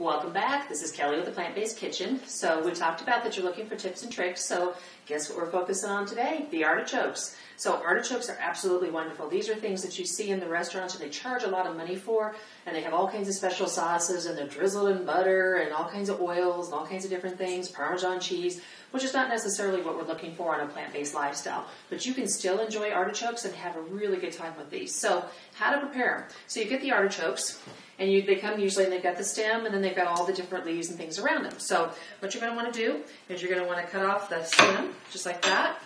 Welcome back. This is Kelley with the Plant Based Kitchen. So we talked about that you're looking for tips and tricks. So guess what we're focusing on today? The artichokes. So artichokes are absolutely wonderful. These are things that you see in the restaurants and they charge a lot of money for, and they have all kinds of special sauces and they're drizzled in butter and all kinds of oils and all kinds of different things, Parmesan cheese, which is not necessarily what we're looking for on a plant-based lifestyle. But you can still enjoy artichokes and have a really good time with these. So how to prepare them? So you get the artichokes and you, they come usually and they've got the stem and then they've got all the different leaves and things around them. So what you're going to want to do is you're going to want to cut off the stem just like that.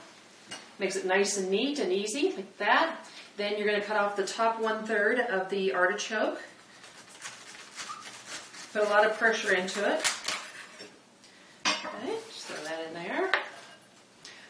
Makes it nice and neat and easy like that. Then you're going to cut off the top one third of the artichoke. Put a lot of pressure into it. Okay, just throw that in there.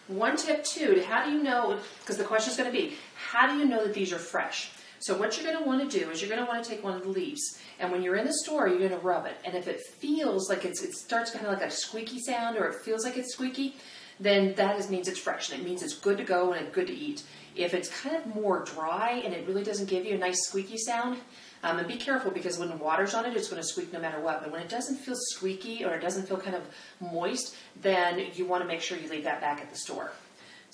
One tip too, how do you know, because the question is going to be, how do you know that these are fresh? So what you're going to want to do is you're going to want to take one of the leaves, and when you're in the store, you're going to rub it. And if it feels like it starts kind of like a squeaky sound, or it feels like it's squeaky, then that is, means it's fresh, and it means it's good to go and it's good to eat. If it's kind of more dry and it really doesn't give you a nice squeaky sound, um, and be careful because when the water's on it, it's going to squeak no matter what. But when it doesn't feel squeaky or it doesn't feel kind of moist, then you want to make sure you leave that back at the store.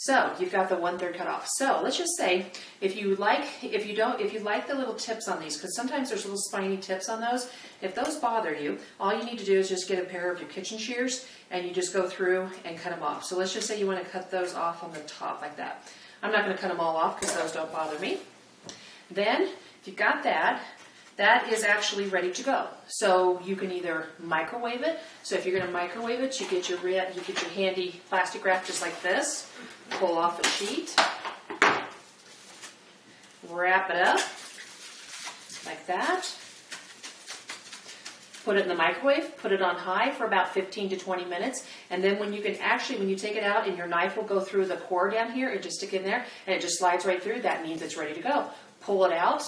So you've got the one third cut off. So let's just say if you like, if you don't, if you like the little tips on these, because sometimes there's little spiny tips on those. If those bother you, all you need to do is just get a pair of your kitchen shears and you just go through and cut them off. So let's just say you want to cut those off on the top like that. I'm not going to cut them all off because those don't bother me. Then, if you've got that, that is actually ready to go. So you can either microwave it. So if you're going to microwave it, you get your you get your handy plastic wrap just like this pull off a sheet, wrap it up like that, put it in the microwave, put it on high for about 15 to 20 minutes, and then when you can actually, when you take it out and your knife will go through the core down here and just stick in there, and it just slides right through, that means it's ready to go. Pull it out,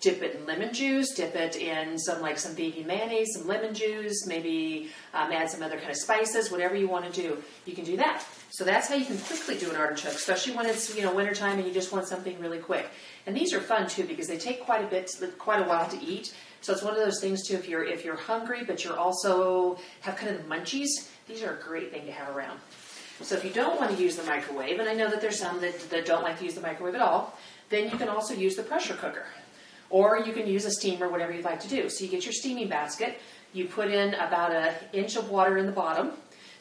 dip it in lemon juice, dip it in some like some baby mayonnaise, some lemon juice, maybe um, add some other kind of spices, whatever you want to do, you can do that. So that's how you can quickly do an artichoke, especially when it's you know wintertime and you just want something really quick. And these are fun too because they take quite a bit, quite a while to eat. So it's one of those things too. If you're if you're hungry but you're also have kind of the munchies, these are a great thing to have around. So if you don't want to use the microwave, and I know that there's some that, that don't like to use the microwave at all, then you can also use the pressure cooker. Or you can use a steamer, whatever you'd like to do. So you get your steaming basket, you put in about an inch of water in the bottom,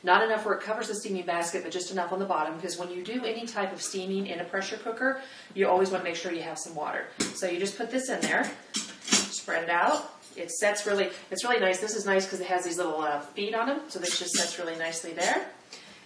not enough where it covers the steaming basket, but just enough on the bottom, because when you do any type of steaming in a pressure cooker, you always want to make sure you have some water. So you just put this in there, spread it out. It sets really, it's really nice. This is nice because it has these little uh, feet on them, so this just sets really nicely there.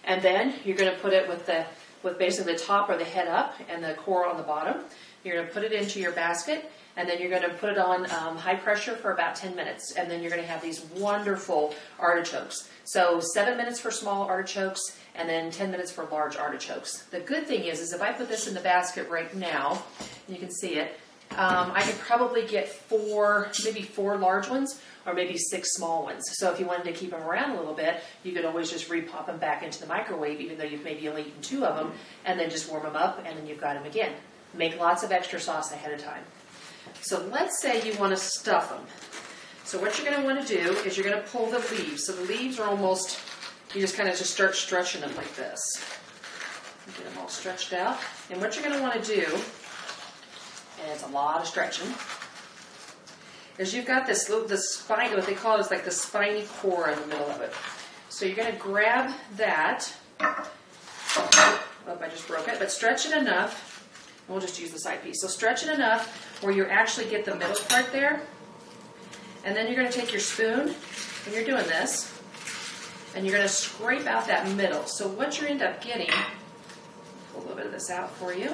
And then you're going to put it with the, with basically the top or the head up and the core on the bottom. You're going to put it into your basket and then you're going to put it on um, high pressure for about 10 minutes, and then you're going to have these wonderful artichokes. So seven minutes for small artichokes, and then 10 minutes for large artichokes. The good thing is, is if I put this in the basket right now, you can see it, um, I could probably get four, maybe four large ones, or maybe six small ones. So if you wanted to keep them around a little bit, you could always just repop them back into the microwave, even though you've maybe only eaten two of them, and then just warm them up, and then you've got them again. Make lots of extra sauce ahead of time. So let's say you want to stuff them. So what you're going to want to do is you're going to pull the leaves. So the leaves are almost, you just kind of just start stretching them like this. Get them all stretched out. And what you're going to want to do, and it's a lot of stretching, is you've got this little, the spine, what they call is like the spiny core in the middle of it. So you're going to grab that. Oh, I just broke it. But stretch it enough We'll just use the side piece. So stretch it enough where you actually get the middle part there. And then you're going to take your spoon and you're doing this, and you're going to scrape out that middle. So what you end up getting, pull a little bit of this out for you.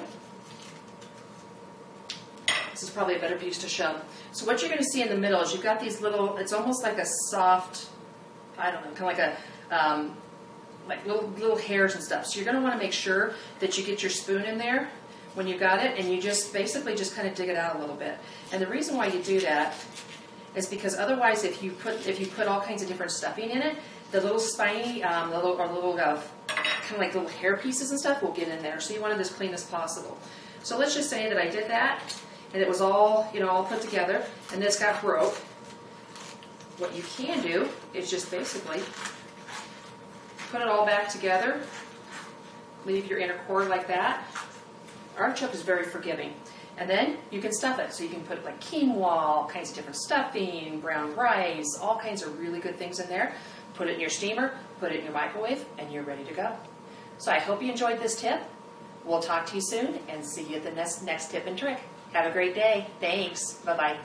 This is probably a better piece to show. So what you're going to see in the middle is you've got these little, it's almost like a soft, I don't know, kind of like a, um, like little, little hairs and stuff. So you're going to want to make sure that you get your spoon in there when you got it, and you just basically just kind of dig it out a little bit. And the reason why you do that is because otherwise, if you put if you put all kinds of different stuffing in it, the little spiny, um, little or little uh, kind of like little hair pieces and stuff will get in there. So you want it as clean as possible. So let's just say that I did that, and it was all you know all put together, and this got broke. what you can do is just basically put it all back together, leave your inner core like that. Artichoke is very forgiving. And then you can stuff it. So you can put like quinoa, all kinds of different stuffing, brown rice, all kinds of really good things in there. Put it in your steamer, put it in your microwave, and you're ready to go. So I hope you enjoyed this tip. We'll talk to you soon and see you at the next, next tip and trick. Have a great day. Thanks. Bye bye.